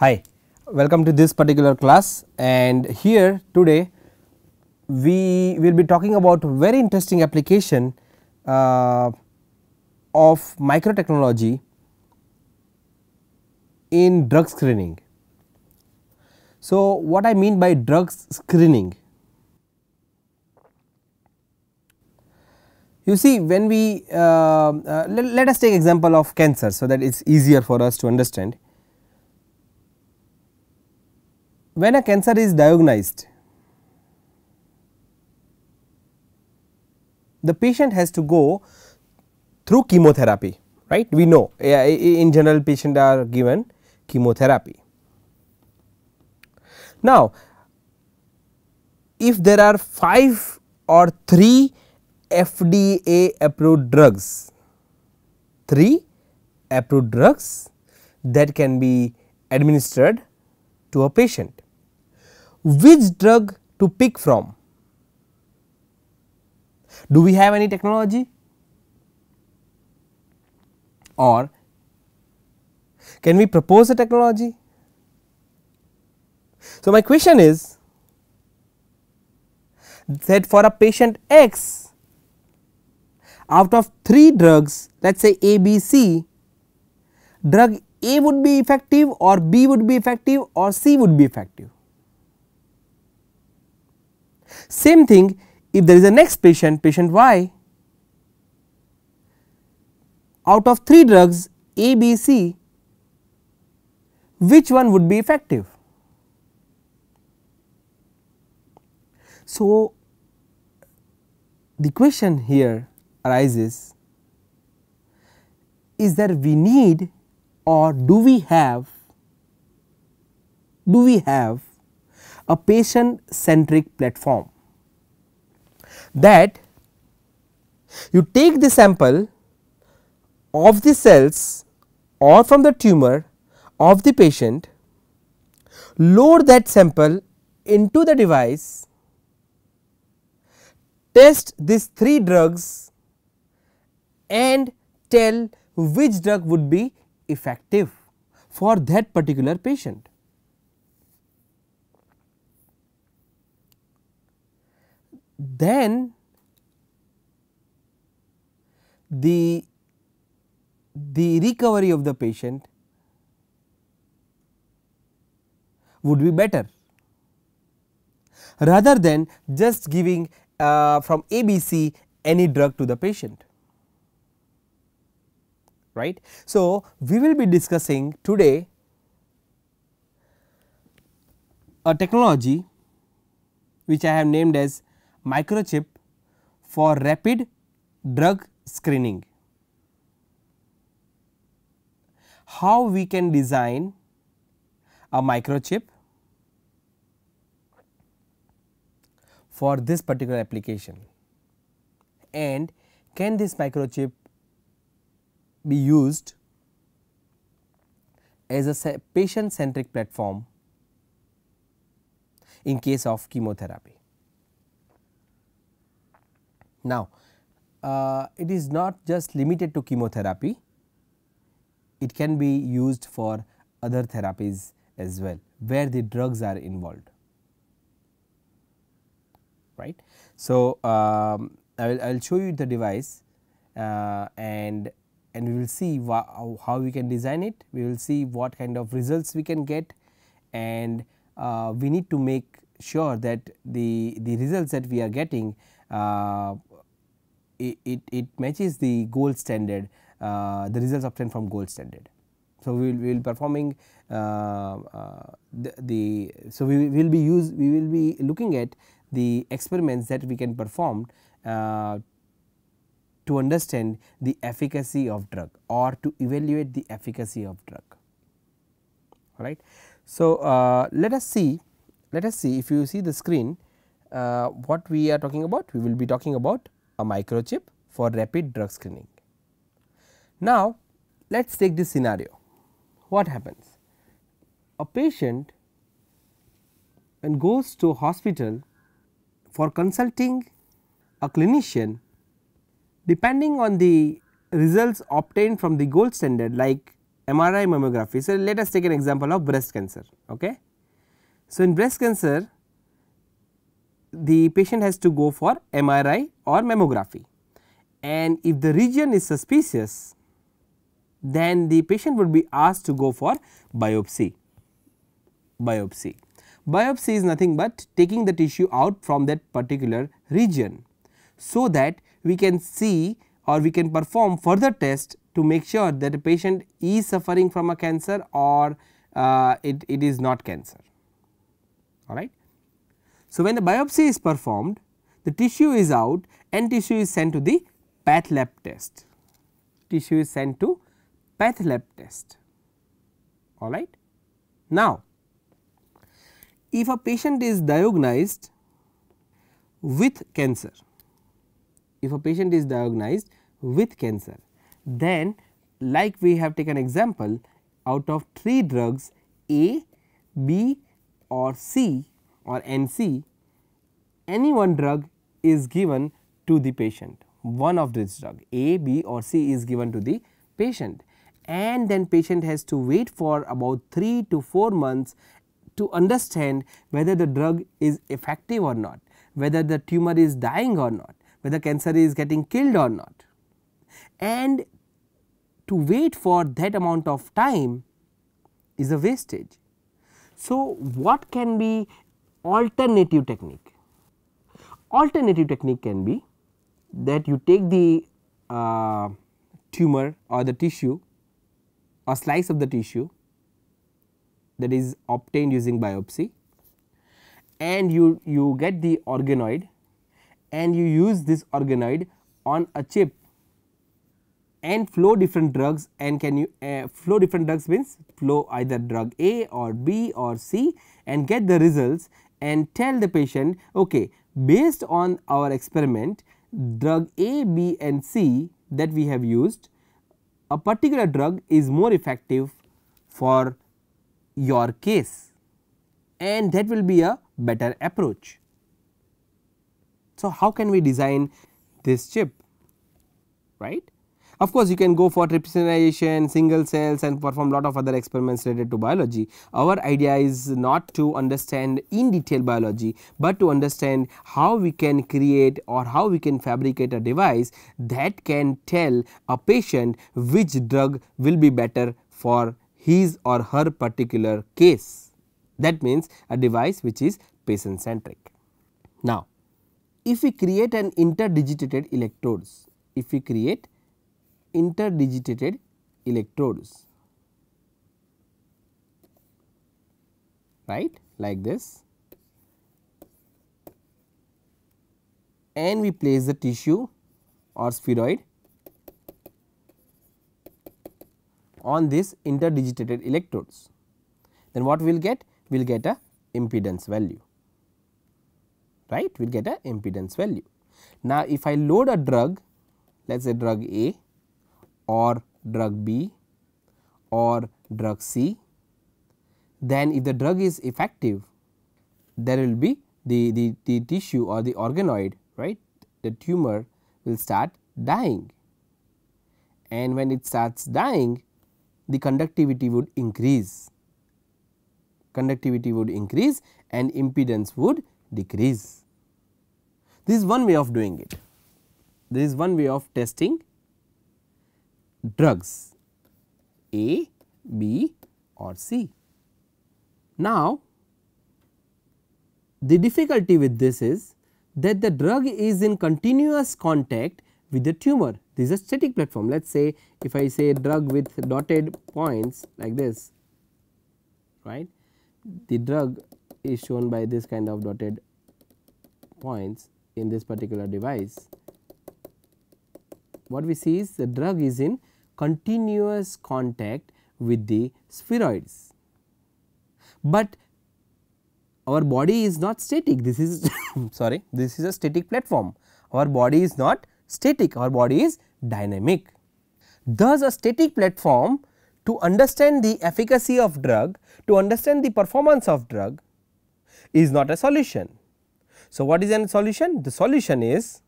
Hi, welcome to this particular class and here today we will be talking about very interesting application uh, of microtechnology in drug screening. So, what I mean by drug screening? You see when we uh, uh, let, let us take example of cancer. So, that it is easier for us to understand. When a cancer is diagnosed, the patient has to go through chemotherapy right we know in general patient are given chemotherapy. Now, if there are 5 or 3 FDA approved drugs, 3 approved drugs that can be administered to a patient which drug to pick from? Do we have any technology or can we propose a technology? So, my question is that for a patient X out of 3 drugs let us say A, B, C drug A would be effective or B would be effective or C would be effective. Same thing if there is a next patient, patient Y, out of 3 drugs A, B, C, which one would be effective? So, the question here arises is that we need or do we have do we have a patient centric platform that you take the sample of the cells or from the tumor of the patient, load that sample into the device, test these 3 drugs and tell which drug would be effective for that particular patient. Then the the recovery of the patient would be better rather than just giving uh, from ABC any drug to the patient right. So, we will be discussing today a technology which I have named as microchip for rapid drug screening. How we can design a microchip for this particular application and can this microchip be used as a patient centric platform in case of chemotherapy. Now, uh, it is not just limited to chemotherapy, it can be used for other therapies as well where the drugs are involved. Right. So, um, I will I will show you the device uh, and and we will see how we can design it, we will see what kind of results we can get and uh, we need to make sure that the, the results that we are getting uh, it, it, it, matches the gold standard uh, the results obtained from gold standard. So, we will, we will performing uh, uh, the, the, so we will be use we will be looking at the experiments that we can perform uh, to understand the efficacy of drug or to evaluate the efficacy of drug right. So, uh, let us see let us see if you see the screen uh, what we are talking about we will be talking about a microchip for rapid drug screening. Now, let us take this scenario. What happens? A patient and goes to hospital for consulting a clinician depending on the results obtained from the gold standard like MRI mammography. So, let us take an example of breast cancer. Okay. So, in breast cancer the patient has to go for MRI or mammography and if the region is suspicious then the patient would be asked to go for biopsy. biopsy. Biopsy is nothing but taking the tissue out from that particular region. So, that we can see or we can perform further test to make sure that a patient is suffering from a cancer or uh, it, it is not cancer alright. So, when the biopsy is performed the tissue is out and tissue is sent to the path lab test, tissue is sent to path lab test alright. Now, if a patient is diagnosed with cancer, if a patient is diagnosed with cancer, then like we have taken example out of 3 drugs A, B or C or NC, any one drug is given to the patient, one of this drug A, B or C is given to the patient and then patient has to wait for about 3 to 4 months to understand whether the drug is effective or not, whether the tumor is dying or not, whether cancer is getting killed or not. And to wait for that amount of time is a wastage. So, what can be alternative technique? Alternative technique can be that you take the uh, tumor or the tissue, a slice of the tissue that is obtained using biopsy and you, you get the organoid and you use this organoid on a chip and flow different drugs and can you uh, flow different drugs means flow either drug A or B or C and get the results and tell the patient okay based on our experiment drug A, B and C that we have used a particular drug is more effective for your case and that will be a better approach. So, how can we design this chip right? Of course, you can go for trypsinization, single cells and perform lot of other experiments related to biology. Our idea is not to understand in detail biology, but to understand how we can create or how we can fabricate a device that can tell a patient which drug will be better for his or her particular case. That means a device which is patient centric. Now, if we create an interdigitated electrodes, if we create interdigitated electrodes. Right? Like this. And we place the tissue or spheroid on this interdigitated electrodes. Then what we will get? We will get a impedance value. Right? We will get a impedance value. Now, if I load a drug let us say drug A or drug B or drug C, then if the drug is effective there will be the, the, the tissue or the organoid right the tumor will start dying and when it starts dying the conductivity would increase conductivity would increase and impedance would decrease. This is one way of doing it. This is one way of testing drugs A, B or C. Now, the difficulty with this is that the drug is in continuous contact with the tumor. This is a static platform. Let us say if I say drug with dotted points like this, right. The drug is shown by this kind of dotted points in this particular device. What we see is the drug is in continuous contact with the spheroids. But our body is not static this is sorry this is a static platform our body is not static our body is dynamic. Thus, a static platform to understand the efficacy of drug to understand the performance of drug is not a solution. So, what is a solution? The solution is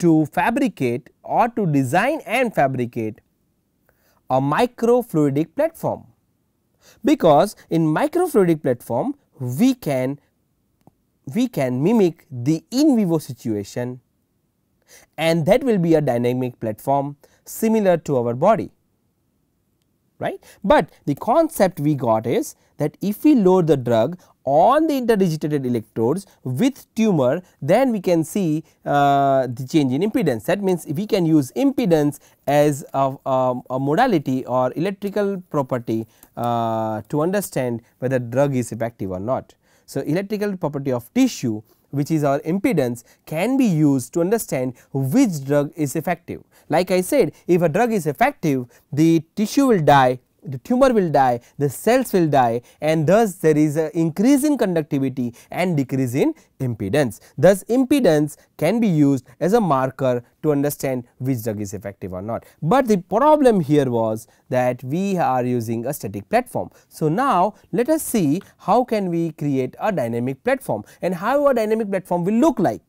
to fabricate or to design and fabricate a microfluidic platform. Because in microfluidic platform we can we can mimic the in vivo situation. And that will be a dynamic platform similar to our body. Right. But the concept we got is that if we load the drug on the interdigitated electrodes with tumor then we can see uh, the change in impedance that means we can use impedance as a, a, a modality or electrical property uh, to understand whether drug is effective or not. So, electrical property of tissue which is our impedance can be used to understand which drug is effective. Like I said if a drug is effective the tissue will die the tumor will die, the cells will die and thus there is a increase in conductivity and decrease in impedance. Thus impedance can be used as a marker to understand which drug is effective or not. But the problem here was that we are using a static platform. So now let us see how can we create a dynamic platform and how a dynamic platform will look like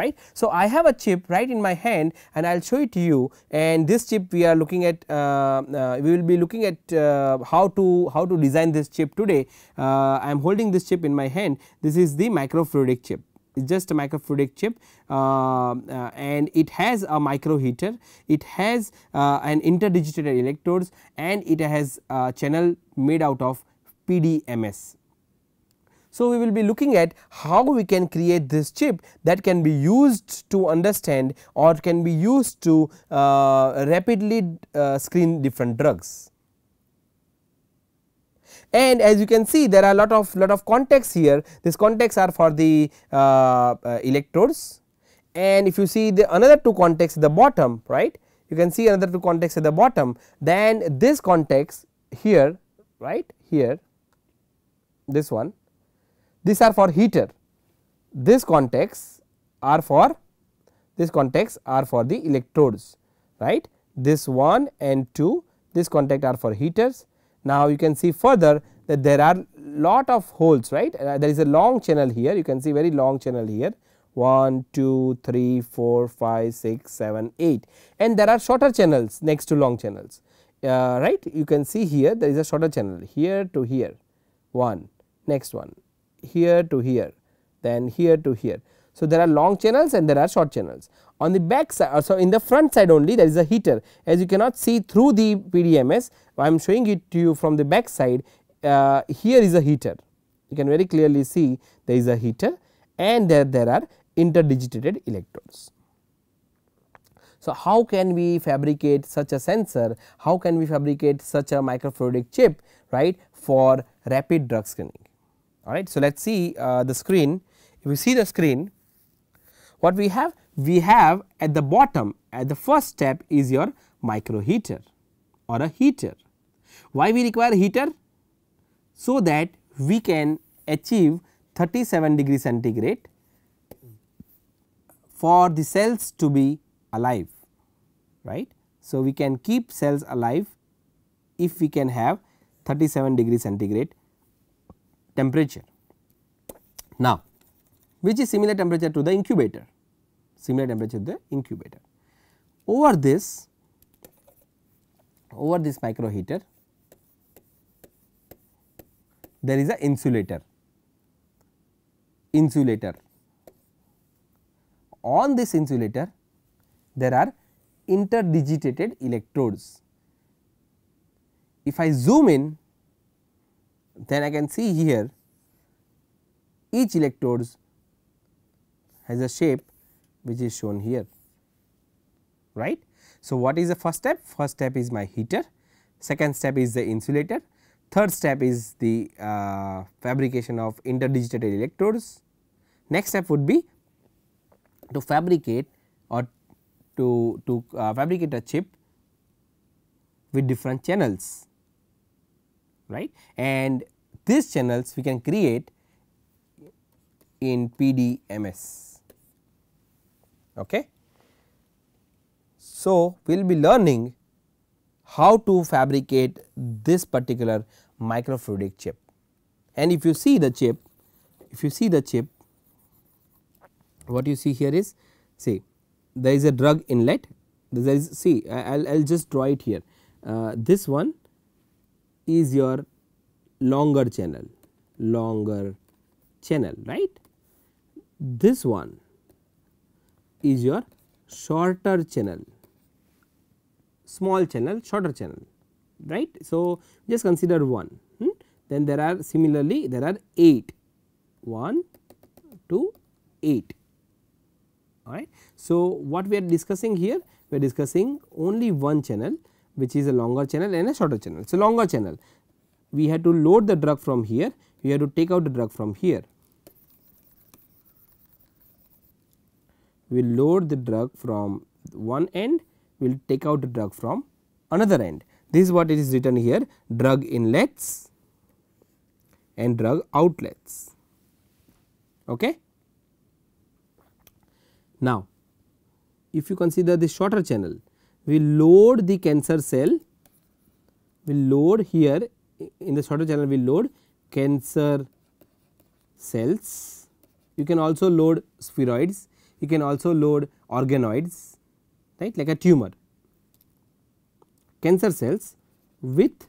right. So, I have a chip right in my hand and I will show it to you. And this chip we are looking at uh, uh, we will be looking at uh, how to how to design this chip today. Uh, I am holding this chip in my hand. This is the microfluidic chip. It is just a microfluidic chip. Uh, uh, and it has a micro heater, it has an interdigitated electrodes and it has a channel made out of PDMS so, we will be looking at how we can create this chip that can be used to understand or can be used to uh, rapidly uh, screen different drugs. And as you can see there are a lot of lot of contacts here. These contacts are for the uh, uh electrodes. And if you see the another two contacts at the bottom right? You can see another two contacts at the bottom. Then this contacts here right here this one these are for heater. This contacts are for this contacts are for the electrodes right? This one and 2 this contact are for heaters. Now you can see further that there are lot of holes right? Uh, there is a long channel here. You can see very long channel here. 1 2 3 4 5 6 7 8 and there are shorter channels next to long channels. Uh, right? You can see here there is a shorter channel here to here. One next one here to here then here to here. So, there are long channels and there are short channels. On the back side uh, so in the front side only there is a heater as you cannot see through the PDMS I am showing it to you from the back side uh, here is a heater you can very clearly see there is a heater and there there are interdigitated electrodes. So, how can we fabricate such a sensor how can we fabricate such a microfluidic chip right for rapid drug screening alright. So, let us see uh, the screen if you see the screen what we have we have at the bottom at the first step is your micro heater or a heater. Why we require heater? So, that we can achieve 37 degree centigrade for the cells to be alive right. So, we can keep cells alive if we can have 37 degree centigrade temperature. Now, which is similar temperature to the incubator, similar temperature to the incubator. Over this, over this micro heater, there is a insulator, insulator. On this insulator, there are interdigitated electrodes. If I zoom in, then I can see here each electrodes has a shape which is shown here right. So, what is the first step? First step is my heater, second step is the insulator, third step is the uh, fabrication of interdigitated electrodes. Next step would be to fabricate or to, to uh, fabricate a chip with different channels right and these channels we can create in PDMS. Okay. So, we will be learning how to fabricate this particular microfluidic chip and if you see the chip, if you see the chip what you see here is see there is a drug inlet there is see I will just draw it here uh, this one is your longer channel longer channel right. This one is your shorter channel small channel shorter channel right. So, just consider 1 hmm? then there are similarly there are 8 1 2 8 alright. So, what we are discussing here we are discussing only one channel which is a longer channel and a shorter channel. So, longer channel we have to load the drug from here we have to take out the drug from here. We will load the drug from one end we will take out the drug from another end. This is what it is written here drug inlets and drug outlets. Okay. Now, if you consider the shorter channel, we load the cancer cell, we load here in the shorter channel we load cancer cells. You can also load spheroids, you can also load organoids right like a tumor. Cancer cells with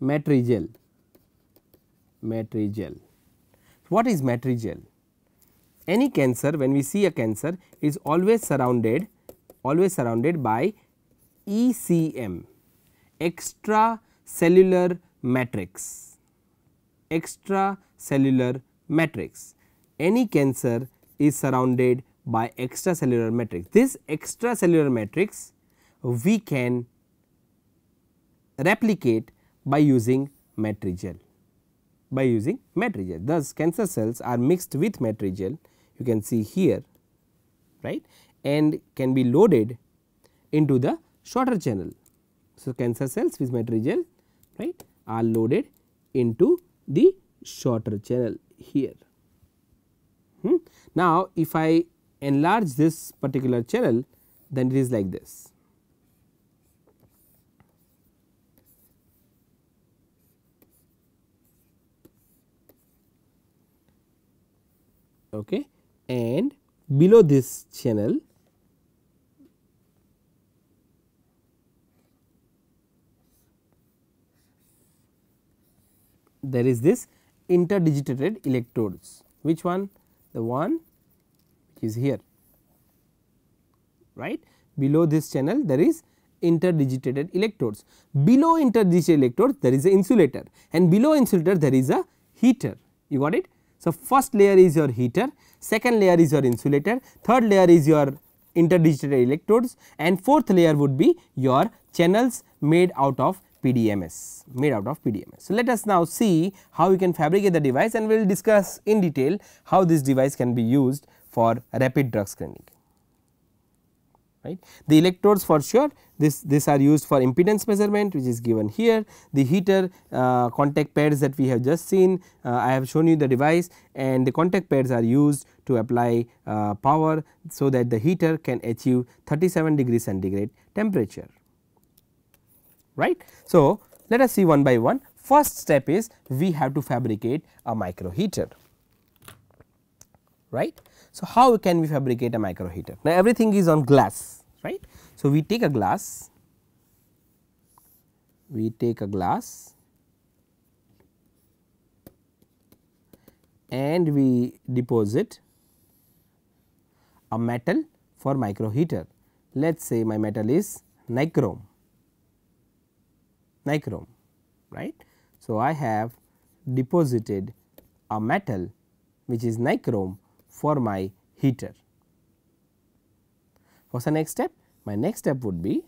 matrigel, matrigel. What is matrigel? any cancer when we see a cancer is always surrounded always surrounded by ECM extracellular matrix. Extracellular matrix. Any cancer is surrounded by extracellular matrix. This extracellular matrix we can replicate by using matrigel. By using matrigel. Thus cancer cells are mixed with matrigel. You can see here right and can be loaded into the shorter channel. So, cancer cells with matrigel right are loaded into the shorter channel here. Hmm. Now, if I enlarge this particular channel then it is like this. Okay and below this channel there is this interdigitated electrodes. Which one? The one which is here. Right? Below this channel there is interdigitated electrodes. Below interdigitated electrodes there is a insulator. And below insulator there is a heater. You got it? So, first layer is your heater, second layer is your insulator, third layer is your interdigitated electrodes. And fourth layer would be your channels made out of PDMS made out of PDMS. So, let us now see how we can fabricate the device and we will discuss in detail how this device can be used for rapid drug screening right. The electrodes for sure this, this are used for impedance measurement which is given here. The heater uh, contact pairs that we have just seen uh, I have shown you the device and the contact pairs are used to apply uh, power so that the heater can achieve 37 degree centigrade temperature right. So, let us see one by one first step is we have to fabricate a micro heater right. So, how can we fabricate a micro heater? Now, everything is on glass right. So, we take a glass, we take a glass and we deposit a metal for micro heater. Let us say my metal is nichrome, nichrome right. So, I have deposited a metal which is nichrome for my heater. What is the next step? My next step would be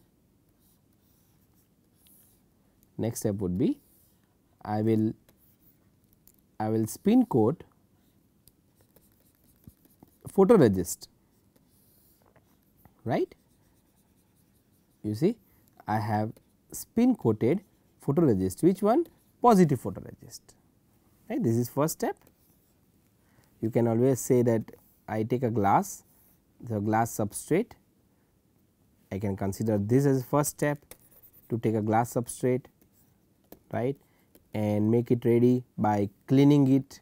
next step would be I will I will spin coat photoresist right. You see I have spin coated photoresist which one? Positive photoresist right? This is first step. You can always say that I take a glass the glass substrate. I can consider this as first step to take a glass substrate right? And make it ready by cleaning it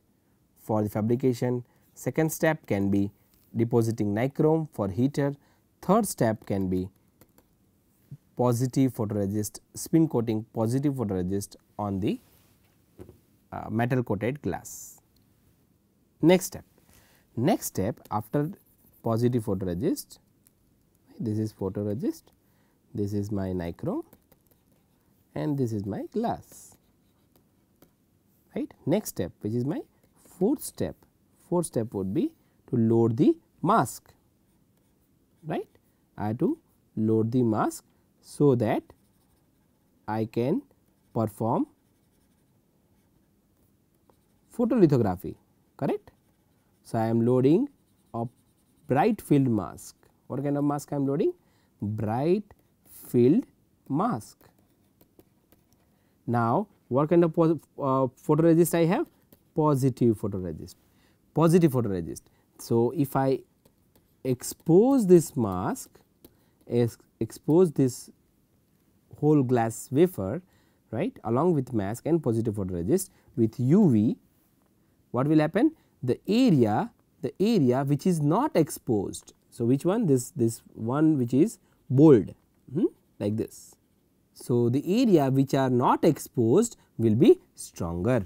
for the fabrication. Second step can be depositing nichrome for heater. Third step can be positive photoresist spin coating positive photoresist on the uh, metal coated glass. Next step, next step after positive photoresist, this is photoresist, this is my nichrome and this is my glass right. Next step which is my fourth step, fourth step would be to load the mask right. I have to load the mask so that I can perform photolithography correct. So, I am loading a bright field mask. What kind of mask I am loading? Bright field mask. Now, what kind of uh, photoresist I have? Positive photoresist, positive photoresist. So, if I expose this mask, expose this whole glass wafer right along with mask and positive photoresist with UV, what will happen? The area, the area which is not exposed. So, which one? This, this one which is bold hmm, like this. So, the area which are not exposed will be stronger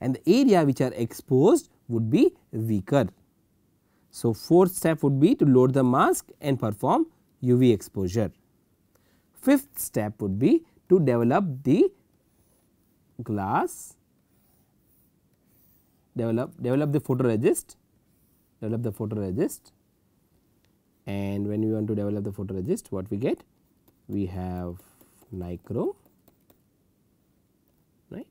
and the area which are exposed would be weaker. So, fourth step would be to load the mask and perform UV exposure. Fifth step would be to develop the glass, develop, develop the photoresist, develop the photoresist and when we want to develop the photoresist what we get? We have nichrome right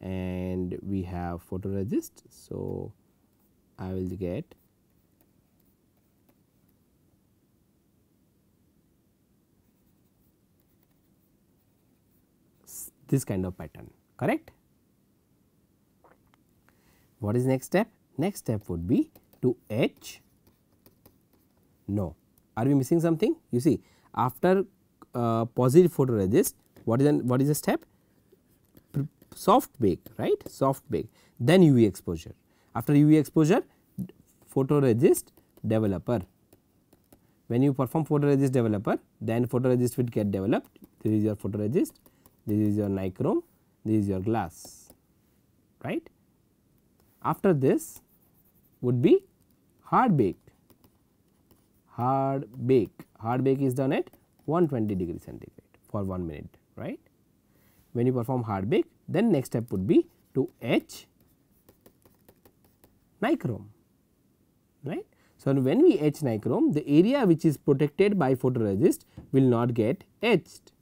and we have photoresist. So, I will get this kind of pattern correct. What is next step? Next step would be to etch no. Are we missing something? You see after uh, positive photoresist what is an, what is the step? soft bake right soft bake then UV exposure. After UV exposure photoresist developer. When you perform photoresist developer then photoresist will get developed this is your photoresist this is your nichrome this is your glass. Right. After this would be hard baked hard bake hard bake is done at 120 degree centigrade for 1 minute. Right. When you perform hard bake then next step would be to etch nichrome. Right. So, when we etch nichrome the area which is protected by photoresist will not get etched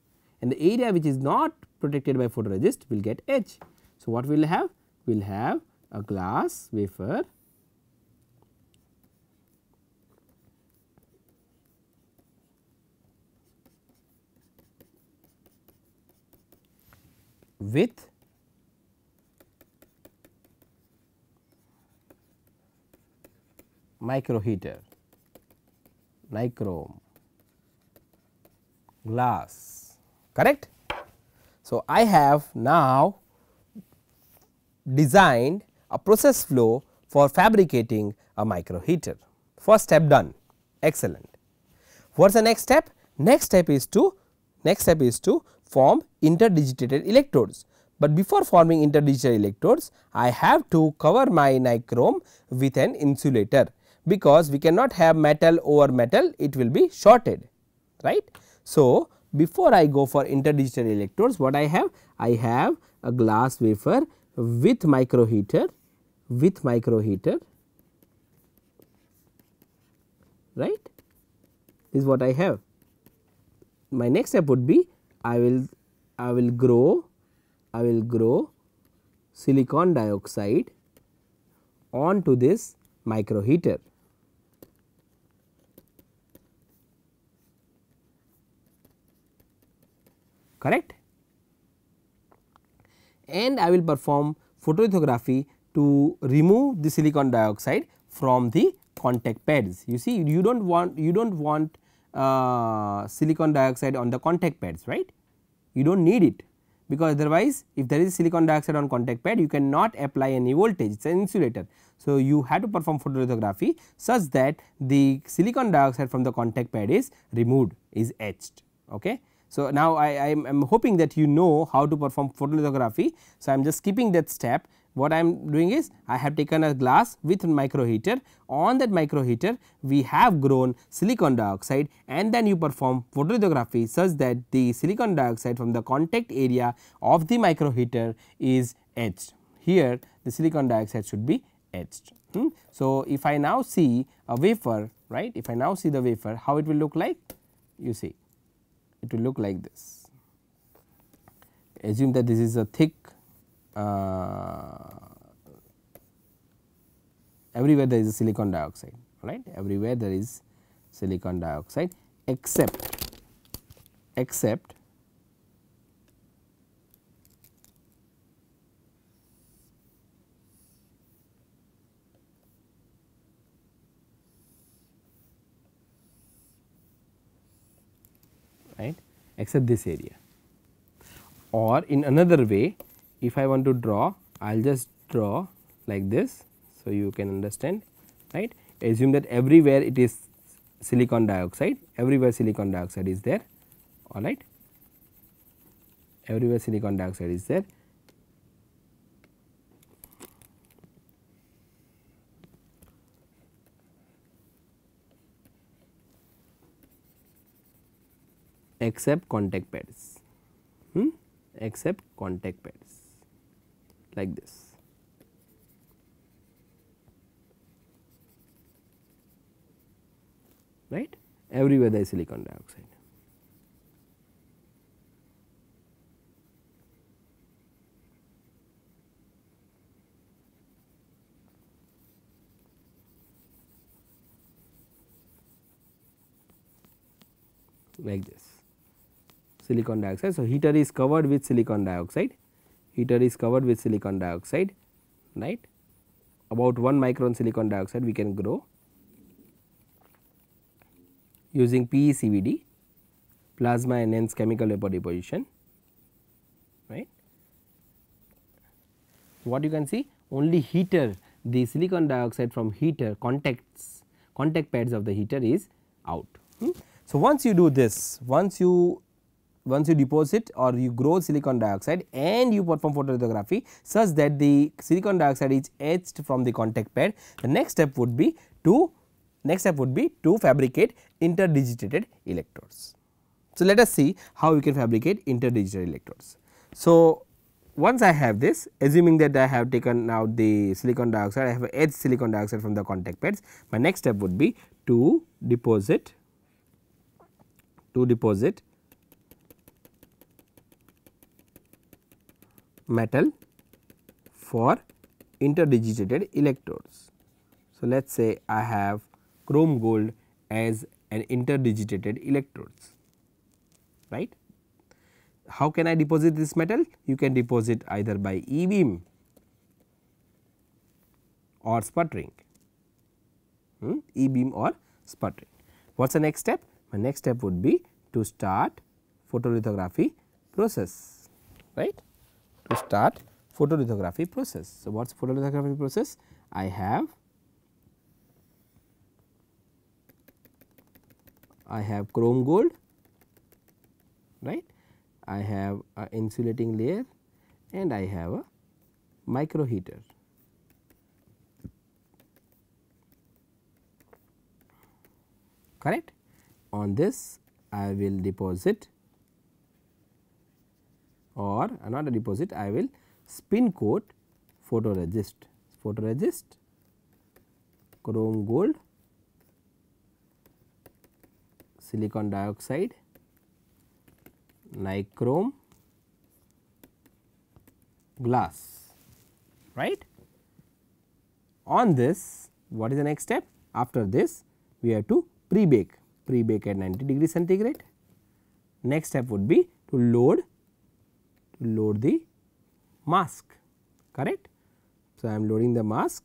and the area which is not protected by photoresist will get etched. So, what we will have? We will have a glass wafer with micro heater, nichrome, glass correct. So, I have now designed a process flow for fabricating a micro heater. First step done excellent. What is the next step? Next step is to next step is to form interdigitated electrodes. But before forming interdigitated electrodes, I have to cover my nichrome with an insulator because we cannot have metal over metal it will be shorted right. So, before I go for interdigital electrodes what I have? I have a glass wafer with micro heater with micro heater right is what I have. My next step would be I will I will grow I will grow silicon dioxide onto this micro correct and I will perform photolithography to remove the silicon dioxide from the contact pads. You see you do not want you do not want uh, silicon dioxide on the contact pads right you do not need it because otherwise if there is silicon dioxide on contact pad you cannot apply any voltage it is an insulator. So, you have to perform photolithography such that the silicon dioxide from the contact pad is removed is etched. Okay. So, now I am hoping that you know how to perform photolithography. So, I am just skipping that step what I am doing is I have taken a glass with micro heater on that micro heater we have grown silicon dioxide and then you perform photolithography such that the silicon dioxide from the contact area of the micro heater is etched. Here the silicon dioxide should be etched. Hmm. So, if I now see a wafer right if I now see the wafer how it will look like you see it will look like this. Assume that this is a thick uh, everywhere there is a silicon dioxide right everywhere there is silicon dioxide except except right except this area. Or in another way if I want to draw I will just draw like this. So, you can understand right? Assume that everywhere it is silicon dioxide everywhere silicon dioxide is there alright everywhere silicon dioxide is there except contact pads hmm? except contact pads like this. right everywhere there is silicon dioxide. like this silicon dioxide. So, heater is covered with silicon dioxide heater is covered with silicon dioxide right about 1 micron silicon dioxide we can grow using PECVD plasma enhanced chemical vapor deposition right. What you can see only heater the silicon dioxide from heater contacts contact pads of the heater is out. Hmm. So, once you do this once you once you deposit or you grow silicon dioxide and you perform photolithography such that the silicon dioxide is etched from the contact pad, the next step would be to next step would be to fabricate interdigitated electrodes. So, let us see how we can fabricate interdigitated electrodes. So, once I have this assuming that I have taken now the silicon dioxide I have etched silicon dioxide from the contact pads my next step would be to deposit to deposit metal for interdigitated electrodes. So, let us say I have chrome gold as an interdigitated electrodes right. How can I deposit this metal? You can deposit either by e beam or sputtering hmm? e beam or sputtering. What is the next step? My next step would be to start photolithography process right to start photolithography process. So, what is photolithography process? I have I have chrome gold right I have a insulating layer and I have a micro heater. correct. On this I will deposit or uh, not a deposit I will spin coat photoresist, photoresist chrome gold, silicon dioxide, nichrome, glass right. On this what is the next step? After this we have to pre-bake, pre-bake at 90 degree centigrade. Next step would be to load load the mask correct. So, I am loading the mask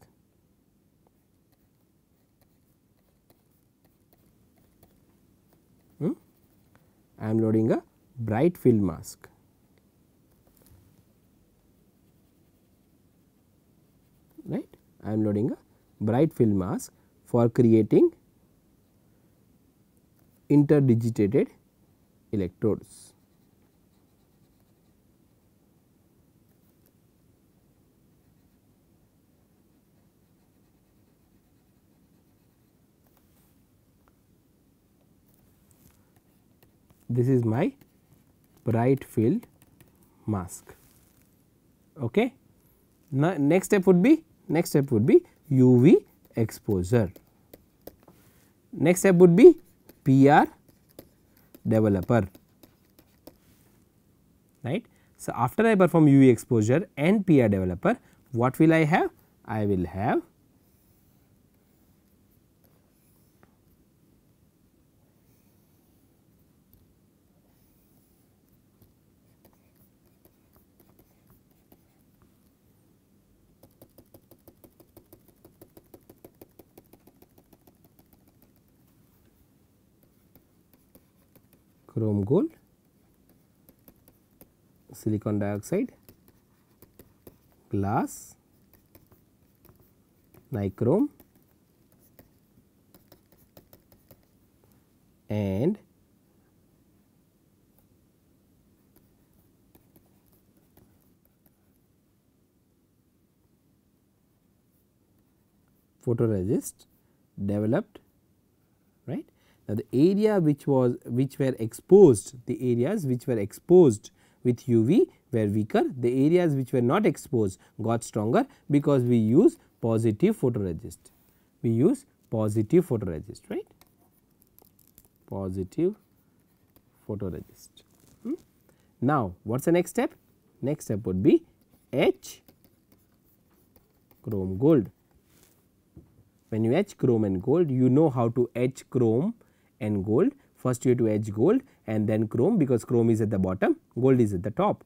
hmm? I am loading a bright field mask. right I am loading a bright field mask for creating interdigitated electrodes this is my bright field mask. Okay. Now, next step would be next step would be UV exposure. Next step would be PR developer right. So, after I perform UV exposure and PR developer what will I have? I will have chrome gold, silicon dioxide, glass, nichrome and photoresist developed now, the area which was which were exposed the areas which were exposed with UV were weaker the areas which were not exposed got stronger because we use positive photoresist we use positive photoresist right positive photoresist. Hmm. Now, what is the next step? Next step would be etch chrome gold. When you etch chrome and gold, you know how to etch chrome and gold. First you have to etch gold and then chrome because chrome is at the bottom, gold is at the top.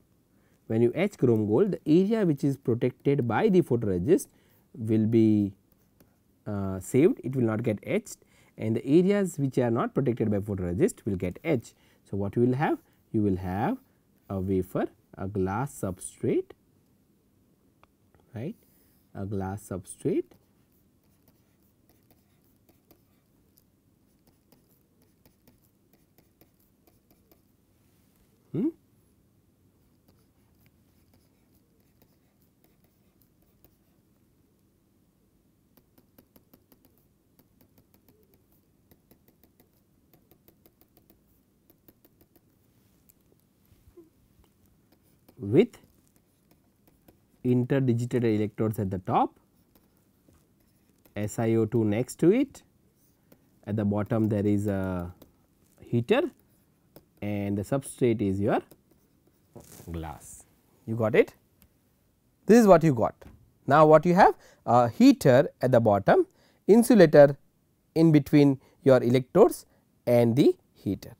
When you etch chrome gold, the area which is protected by the photoresist will be uh, saved, it will not get etched and the areas which are not protected by photoresist will get etched. So, what you will have? You will have a wafer, a glass substrate, right, a glass substrate Hmm? with interdigitated electrodes at the top, SiO2 next to it, at the bottom there is a heater and the substrate is your glass. You got it? This is what you got. Now, what you have a heater at the bottom, insulator in between your electrodes and the heater.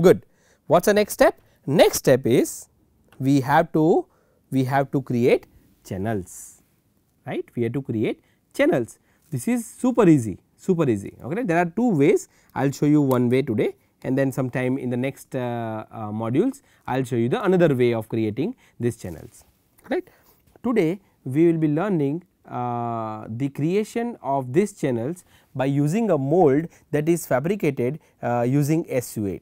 Good. What is the next step? Next step is we have to we have to create channels, right? We have to create channels. This is super easy, super easy. Okay, there are two ways. I will show you one way today and then sometime in the next uh, uh, modules I will show you the another way of creating these channels right. Today we will be learning uh, the creation of these channels by using a mold that is fabricated uh, using SU8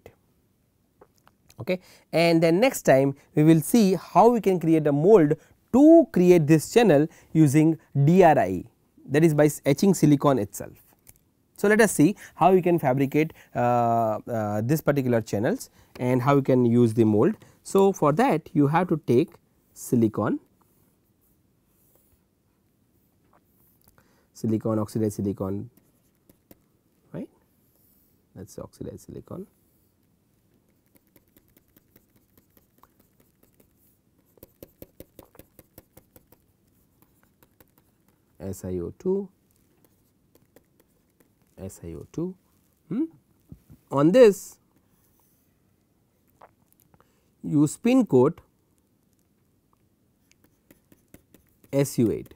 okay. and then next time we will see how we can create a mold to create this channel using DRI that is by etching silicon itself. So, let us see how we can fabricate uh, uh, this particular channels and how we can use the mold. So, for that you have to take silicon, silicon oxidized silicon right that is oxidized silicon. SiO2 SiO2. Hmm? On this you spin coat SU8.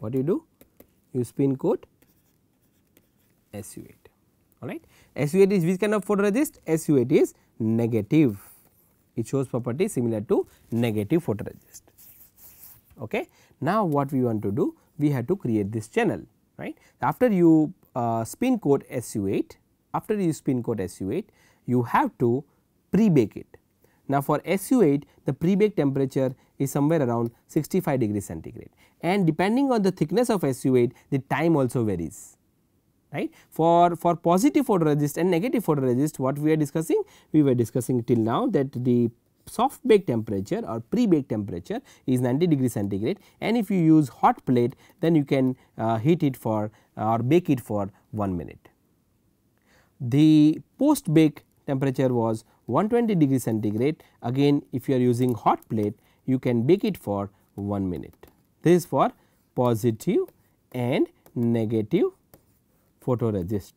What do you do? You spin coat SU8 alright. SU8 is which kind of photoresist? SU8 is negative. It shows property similar to negative photoresist. Okay. Now, what we want to do? We have to create this channel right. After you uh, spin coat SU8, after you spin coat SU8, you have to pre-bake it. Now, for SU8 the pre-bake temperature is somewhere around 65 degree centigrade and depending on the thickness of SU8 the time also varies right. For, for positive photoresist and negative photoresist what we are discussing? We were discussing till now that the soft bake temperature or pre bake temperature is 90 degree centigrade and if you use hot plate then you can uh, heat it for or bake it for 1 minute. The post bake temperature was 120 degree centigrade again if you are using hot plate you can bake it for 1 minute. This is for positive and negative photoresist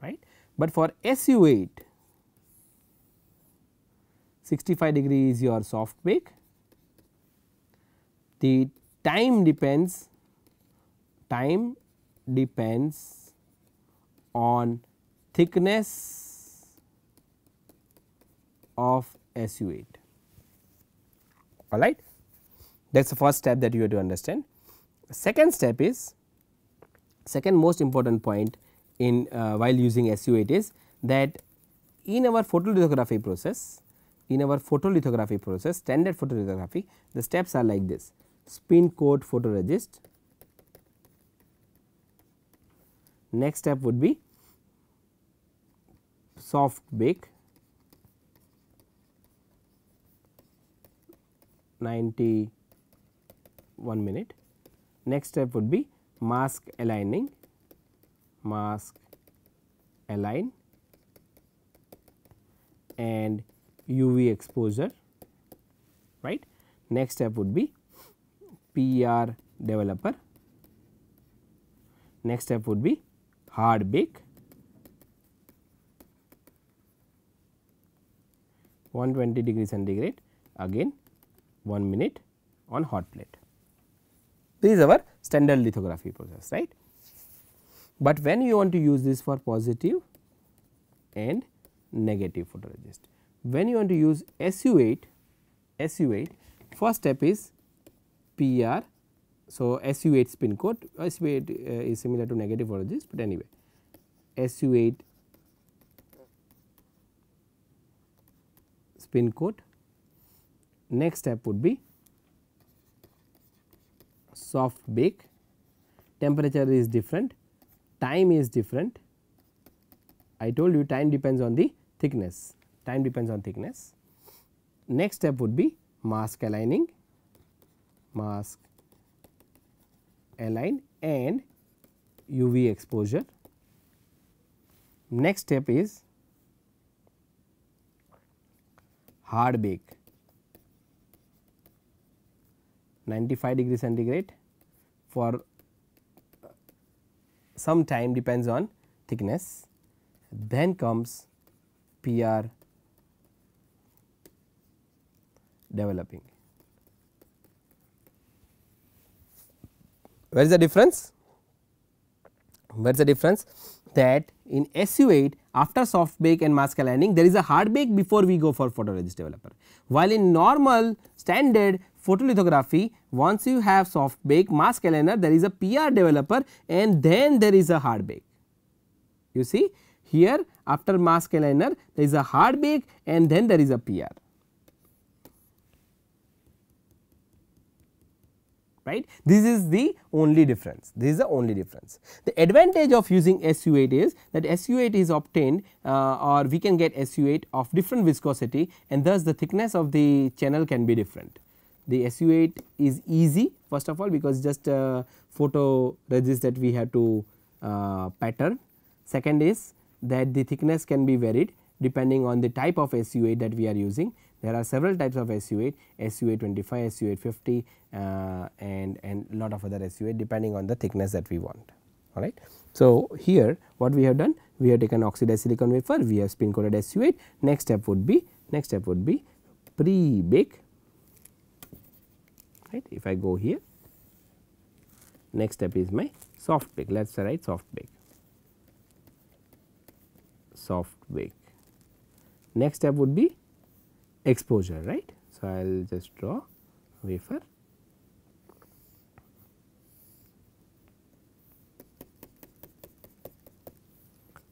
right. But for SU 8 65 degree is your soft bake. The time depends time depends on thickness of SU 8 all right. That is the first step that you have to understand. Second step is second most important point in uh, while using SU 8 is that in our photolithography process in our photolithography process standard photolithography the steps are like this spin coat photoresist next step would be soft bake 91 minute next step would be mask aligning mask align and UV exposure right. Next step would be PR developer, next step would be hard bake, 120 degree centigrade again 1 minute on hot plate. This is our standard lithography process right. But when you want to use this for positive and negative photoresist when you want to use SU 8, SU 8 first step is PR. So, SU 8 spin coat SU 8 uh, is similar to negative photoresist, but anyway SU 8 spin coat. Next step would be soft bake, temperature is different, time is different. I told you time depends on the thickness time depends on thickness. Next step would be mask aligning, mask align and UV exposure. Next step is hard bake 95 degree centigrade for uh, some time depends on thickness. Then comes PR developing. Where is the difference? Where is the difference? That in SU 8 after soft bake and mask aligning there is a hard bake before we go for photoresist developer. While in normal standard photolithography once you have soft bake mask aligner there is a PR developer and then there is a hard bake. You see here after mask aligner there is a hard bake and then there is a PR. Right. This is the only difference, this is the only difference. The advantage of using SU 8 is that SU 8 is obtained uh, or we can get SU 8 of different viscosity and thus the thickness of the channel can be different. The SU 8 is easy first of all because just uh, photo resist that we have to uh, pattern. Second is that the thickness can be varied depending on the type of SU 8 that we are using there are several types of SU 8, SU 8 25, SU 8 50 uh, and, and lot of other SU 8 depending on the thickness that we want. All right. So, here what we have done? We have taken oxidized silicon wafer, we have spin coated SU 8. Next step would be, next step would be pre bake. Right. If I go here, next step is my soft bake. Let us write soft bake. Soft bake. Next step would be exposure right. So, I will just draw wafer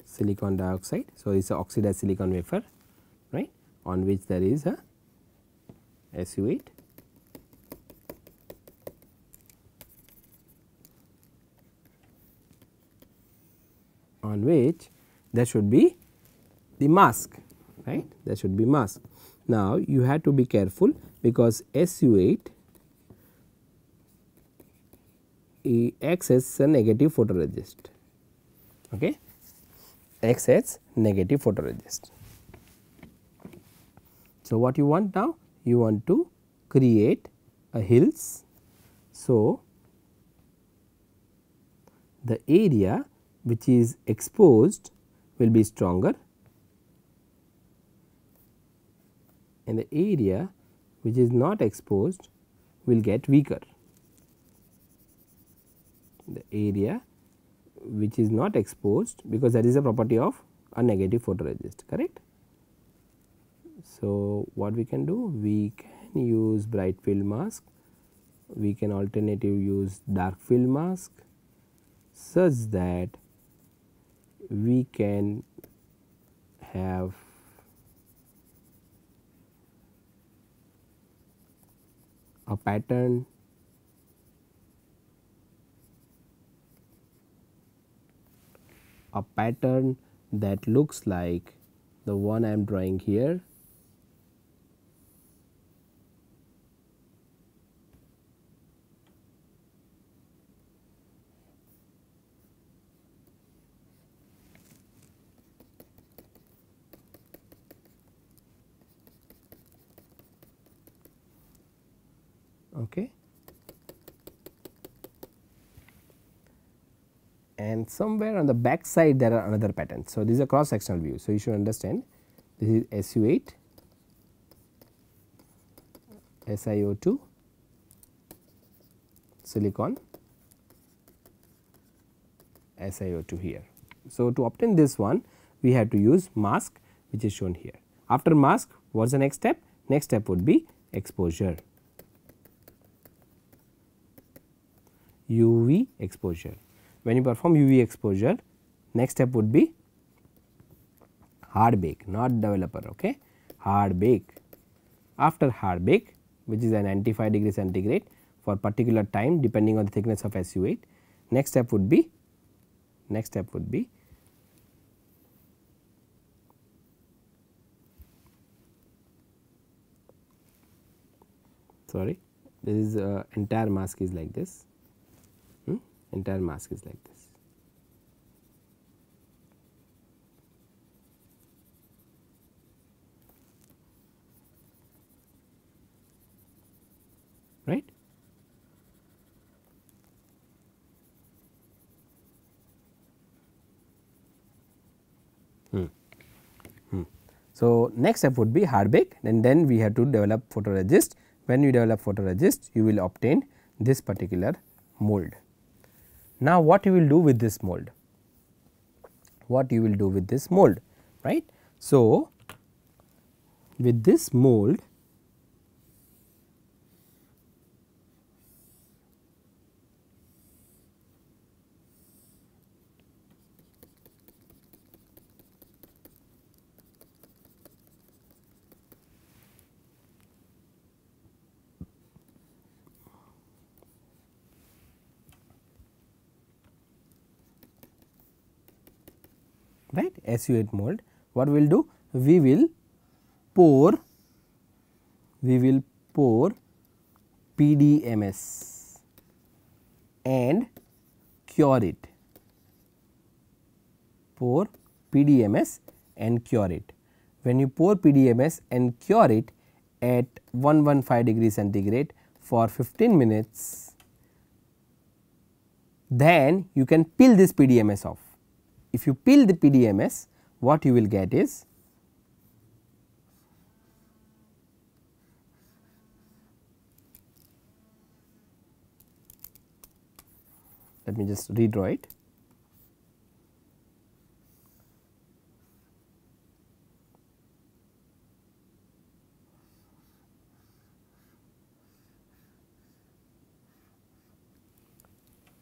silicon dioxide. So, it is oxidized silicon wafer right on which there is a SU 8 on which there should be the mask right there should be mask. Now, you have to be careful because SU 8 acts as a negative photoresist okay acts negative photoresist. So, what you want now you want to create a hills. So, the area which is exposed will be stronger and the area which is not exposed will get weaker. The area which is not exposed because that is a property of a negative photoresist correct. So, what we can do we can use bright field mask we can alternative use dark field mask such that we can have a pattern. A pattern that looks like the one I am drawing here okay. And somewhere on the back side there are another pattern. So, this is a cross sectional view. So, you should understand this is SU 8 SiO2 silicon SiO2 here. So, to obtain this one we have to use mask which is shown here. After mask what is the next step? Next step would be exposure. UV exposure. When you perform UV exposure next step would be hard bake not developer okay hard bake. After hard bake which is an 95 degree centigrade for particular time depending on the thickness of SU 8 next step would be next step would be sorry this is uh, entire mask is like this entire mask is like this. right. Hmm. Hmm. So, next step would be hard bake and then we have to develop photoresist. When you develop photoresist you will obtain this particular mold. Now, what you will do with this mold? What you will do with this mold, right? So, with this mold, SU 8 mold. What we will do? We will pour, we will pour PDMS and cure it, pour PDMS and cure it. When you pour PDMS and cure it at 115 degree centigrade for 15 minutes, then you can peel this PDMS off if you peel the PDMS what you will get is let me just redraw it.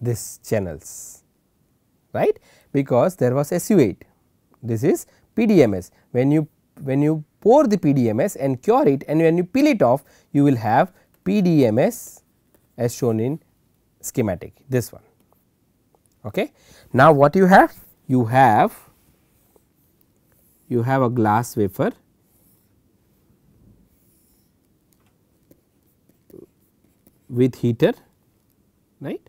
this channels right because there was SU8 this is PDMS when you when you pour the PDMS and cure it and when you peel it off you will have PDMS as shown in schematic this one. Okay. Now, what you have? you have you have a glass wafer with heater right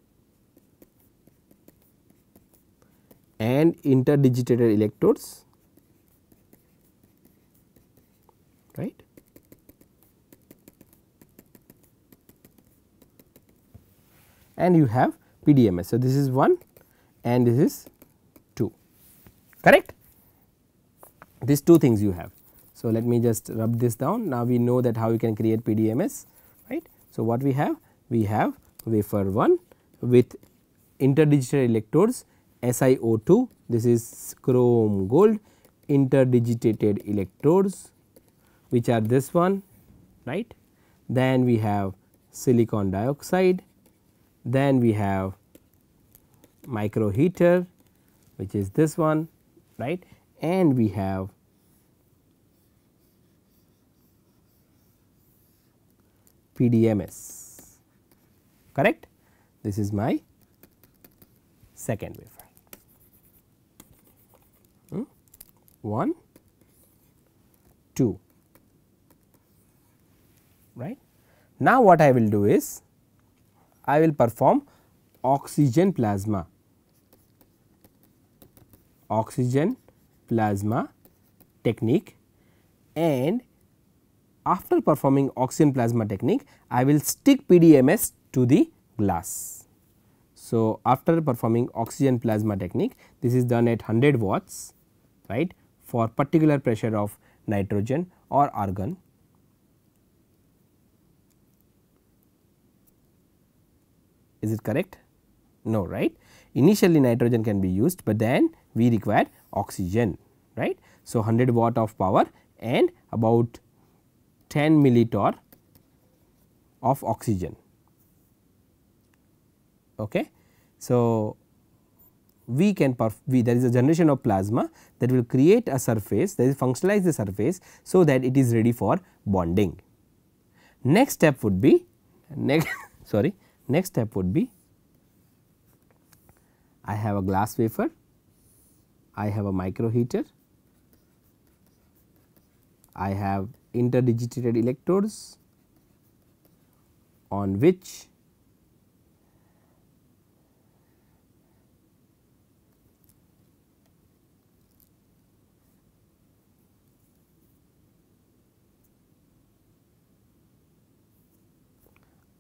and interdigitated electrodes right. And you have PDMS. So, this is 1 and this is 2 correct these two things you have. So, let me just rub this down now we know that how you can create PDMS right. So, what we have we have wafer 1 with interdigital electrodes SiO2 this is chrome gold interdigitated electrodes which are this one right. Then we have silicon dioxide, then we have micro heater which is this one right and we have PDMS correct. This is my second wafer. Hmm? 1, 2 right. Now, what I will do is I will perform oxygen plasma, oxygen plasma technique. And after performing oxygen plasma technique I will stick PDMS to the glass. So, after performing oxygen plasma technique this is done at 100 watts right for particular pressure of nitrogen or argon is it correct? No right. Initially nitrogen can be used, but then we require oxygen right. So, 100 watt of power and about 10 millitorr of oxygen. Okay. So, we can we there is a generation of plasma that will create a surface that is functionalize the surface so that it is ready for bonding. Next step would be next sorry Next step would be I have a glass wafer, I have a micro heater, I have interdigitated electrodes on which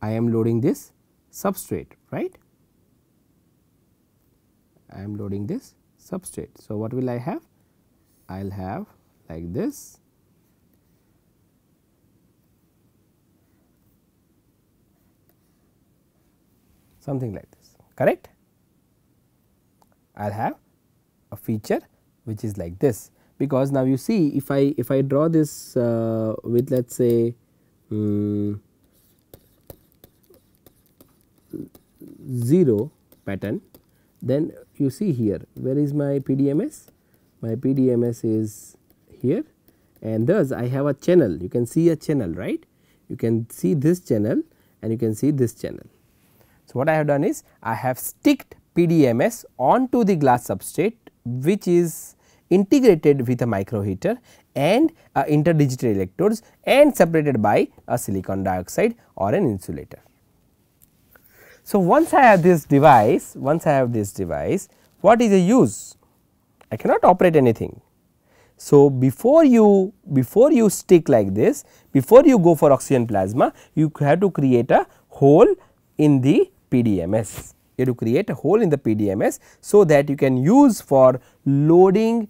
I am loading this substrate right. I am loading this substrate. So, what will I have? I will have like this something like this correct. I will have a feature which is like this because now you see if I if I draw this uh, with let us say um, 0 pattern then you see here where is my PDMS? My PDMS is here and thus I have a channel you can see a channel right you can see this channel and you can see this channel. So, what I have done is I have sticked PDMS onto the glass substrate which is integrated with a micro heater and interdigital electrodes and separated by a silicon dioxide or an insulator. So, once I have this device, once I have this device, what is the use? I cannot operate anything. So, before you before you stick like this, before you go for oxygen plasma, you have to create a hole in the PDMS. You have to create a hole in the PDMS, so that you can use for loading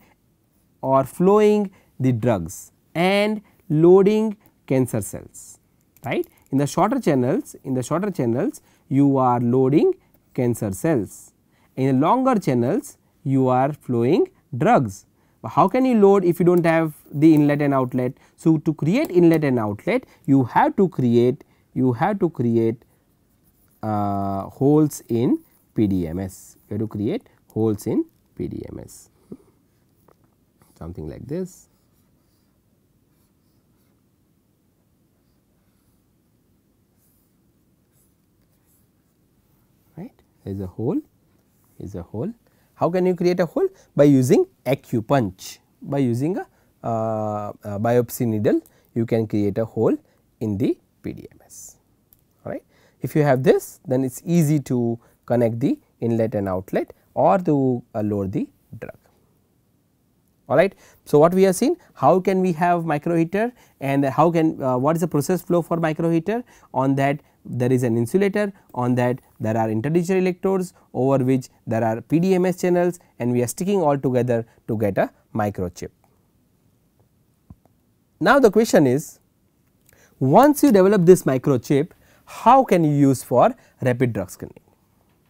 or flowing the drugs and loading cancer cells right. In the shorter channels, in the shorter channels you are loading cancer cells. In longer channels you are flowing drugs. But how can you load if you do not have the inlet and outlet? So, to create inlet and outlet you have to create you have to create uh, holes in PDMS, you have to create holes in PDMS something like this. there is a hole is a hole. How can you create a hole? By using acupunch, by using a, uh, a biopsy needle you can create a hole in the PDMS. Alright. If you have this then it is easy to connect the inlet and outlet or to uh, load the drug alright. So, what we have seen how can we have micro heater and how can uh, what is the process flow for micro heater on that there is an insulator on that there are interdigital electrodes over which there are PDMS channels and we are sticking all together to get a microchip. Now, the question is once you develop this microchip how can you use for rapid drug screening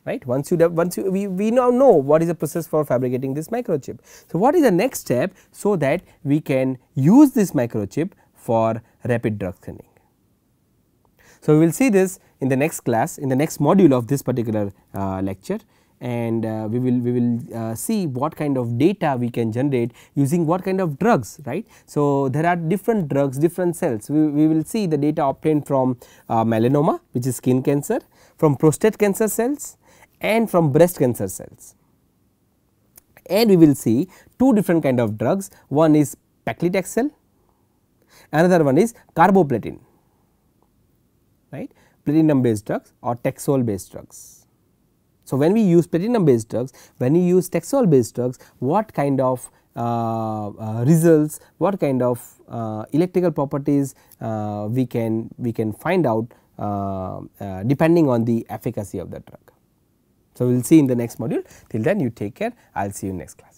right. Once you once you we, we now know what is the process for fabricating this microchip. So, what is the next step so that we can use this microchip for rapid drug screening. So, we will see this in the next class in the next module of this particular uh, lecture and uh, we will we will uh, see what kind of data we can generate using what kind of drugs right. So, there are different drugs different cells we, we will see the data obtained from uh, melanoma which is skin cancer from prostate cancer cells and from breast cancer cells. And we will see two different kind of drugs one is paclitaxel another one is carboplatin right platinum based drugs or taxol based drugs. So, when we use platinum based drugs when we use taxol based drugs what kind of uh, uh, results what kind of uh, electrical properties uh, we can we can find out uh, uh, depending on the efficacy of the drug. So, we will see in the next module till then you take care I will see you next class.